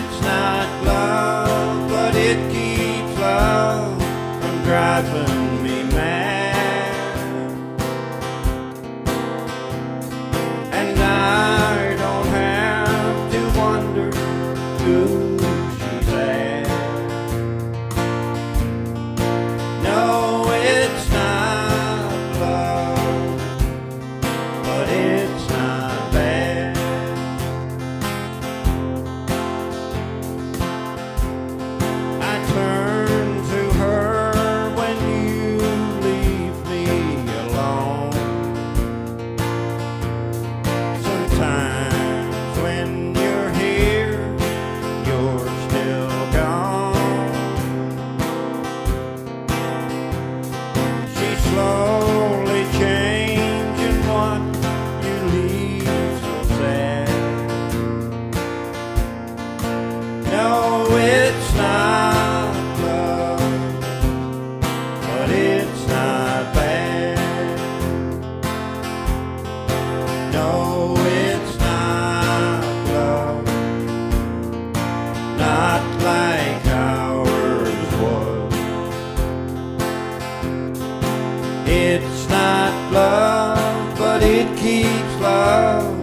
It's not love, but it keeps love from driving slowly changing what you leave so sad. No, it's not love, but it's not bad. No, keeps love